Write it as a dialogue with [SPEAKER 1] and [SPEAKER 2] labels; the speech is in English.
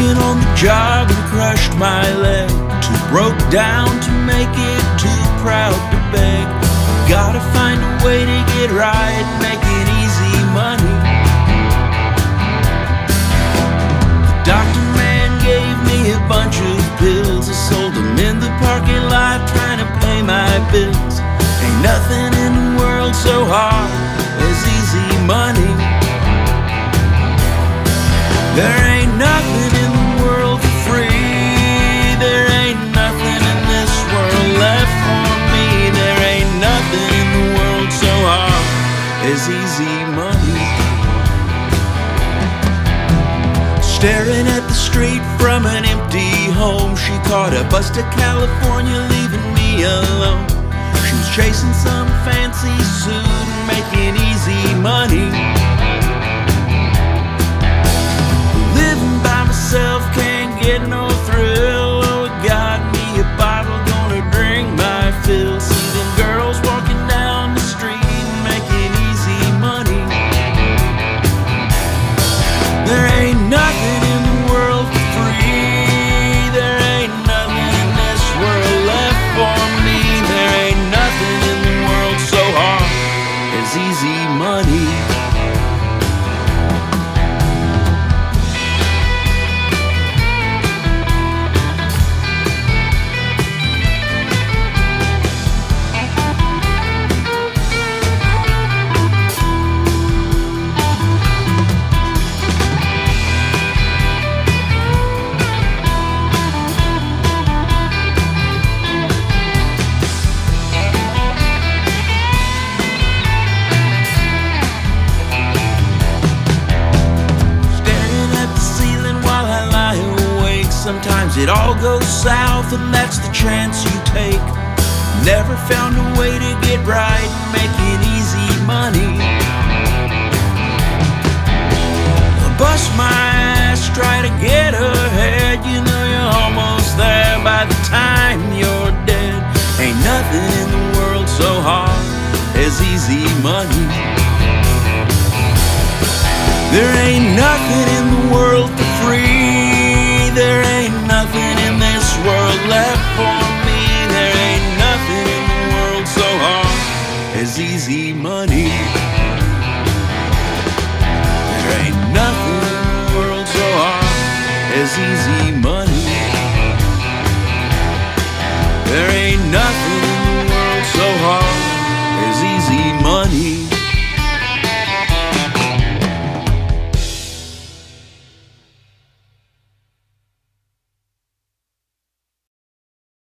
[SPEAKER 1] Working on the job and crushed my leg. Too broke down to make it, too proud to beg. Gotta find a way to get right, making easy money. The doctor man gave me a bunch of pills. I sold them in the parking lot, trying to pay my bills. Ain't nothing in the world so hard as easy money. There ain't from an empty home, she caught a bus to California, leaving me alone. She was chasing some fancy suit making easy money. Living by myself can't get no thrill. Oh, it got me a bottle, gonna drink my fill. See them girls walking down the street making easy money. There ain't nothing money. It all goes south, and that's the chance you take. Never found a way to get right, and making easy money. Bust my ass, try to get ahead. You know you're almost there by the time you're dead. Ain't nothing in the world so hard as easy money. There ain't nothing in the world for free. There easy money. There ain't nothing in the world so hard as easy money. There ain't nothing